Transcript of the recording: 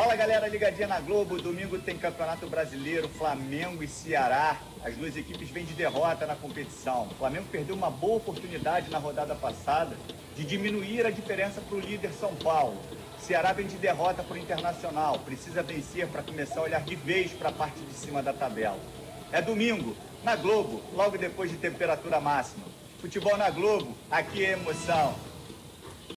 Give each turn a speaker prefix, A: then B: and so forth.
A: Fala galera ligadinha na Globo, domingo tem Campeonato Brasileiro, Flamengo e Ceará. As duas equipes vêm de derrota na competição. O Flamengo perdeu uma boa oportunidade na rodada passada de diminuir a diferença para o líder São Paulo. Ceará vem de derrota para o Internacional, precisa vencer para começar a olhar de vez para a parte de cima da tabela. É domingo, na Globo, logo depois de temperatura máxima. Futebol na Globo, aqui é emoção.